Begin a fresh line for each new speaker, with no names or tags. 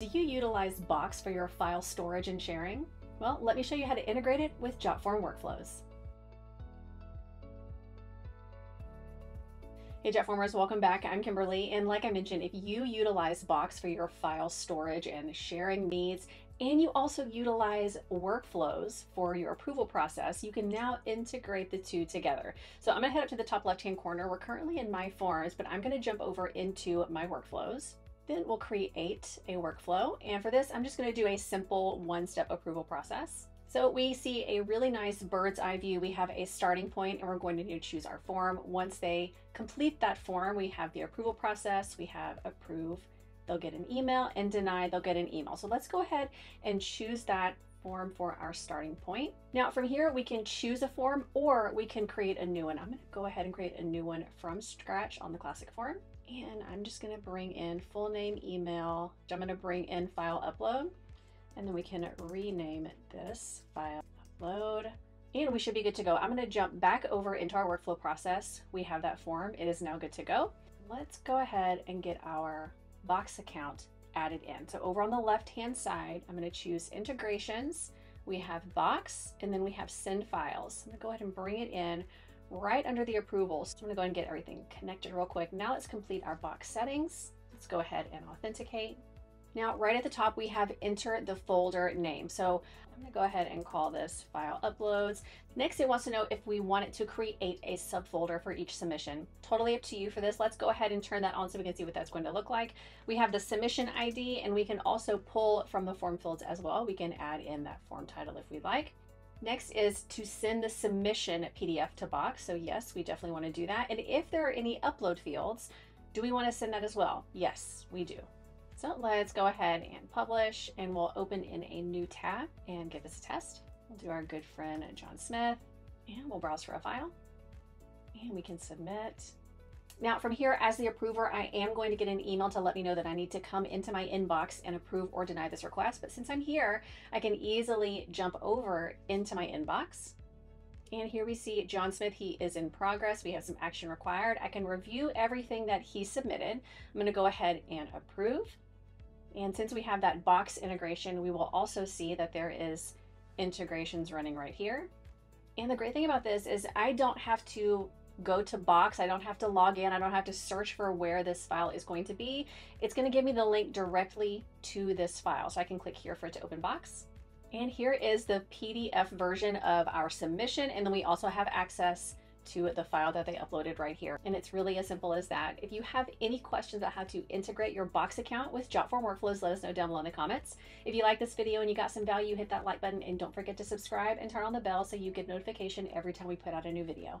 Do you utilize Box for your file storage and sharing? Well, let me show you how to integrate it with JotForm workflows. Hey JotFormers, welcome back. I'm Kimberly, and like I mentioned, if you utilize Box for your file storage and sharing needs, and you also utilize workflows for your approval process, you can now integrate the two together. So I'm gonna head up to the top left-hand corner. We're currently in My Forms, but I'm gonna jump over into My Workflows. Then we'll create a workflow. And for this, I'm just gonna do a simple one-step approval process. So we see a really nice bird's eye view. We have a starting point and we're going to choose our form. Once they complete that form, we have the approval process, we have approve, they'll get an email and deny, they'll get an email. So let's go ahead and choose that form for our starting point. Now from here, we can choose a form or we can create a new one. I'm gonna go ahead and create a new one from scratch on the classic form. And I'm just gonna bring in full name, email. I'm gonna bring in file upload and then we can rename this file upload and we should be good to go. I'm gonna jump back over into our workflow process. We have that form, it is now good to go. Let's go ahead and get our Box account added in. So over on the left-hand side, I'm gonna choose integrations. We have Box, and then we have send files. I'm gonna go ahead and bring it in right under the approvals. So I'm gonna go and get everything connected real quick. Now let's complete our box settings. Let's go ahead and authenticate. Now, right at the top, we have enter the folder name. So I'm gonna go ahead and call this file uploads. Next, it wants to know if we want it to create a subfolder for each submission. Totally up to you for this. Let's go ahead and turn that on so we can see what that's going to look like. We have the submission ID and we can also pull from the form fields as well. We can add in that form title if we'd like. Next is to send the submission PDF to Box. So yes, we definitely want to do that. And if there are any upload fields, do we want to send that as well? Yes, we do. So let's go ahead and publish and we'll open in a new tab and give this a test. We'll do our good friend John Smith and we'll browse for a file and we can submit. Now from here, as the approver, I am going to get an email to let me know that I need to come into my inbox and approve or deny this request. But since I'm here, I can easily jump over into my inbox. And here we see John Smith, he is in progress. We have some action required. I can review everything that he submitted. I'm gonna go ahead and approve. And since we have that box integration, we will also see that there is integrations running right here. And the great thing about this is I don't have to go to Box. I don't have to log in. I don't have to search for where this file is going to be. It's going to give me the link directly to this file. So I can click here for it to open Box. And here is the PDF version of our submission. And then we also have access to the file that they uploaded right here. And it's really as simple as that. If you have any questions about how to integrate your Box account with JotForm Workflows, let us know down below in the comments. If you like this video and you got some value, hit that like button and don't forget to subscribe and turn on the bell so you get notification every time we put out a new video.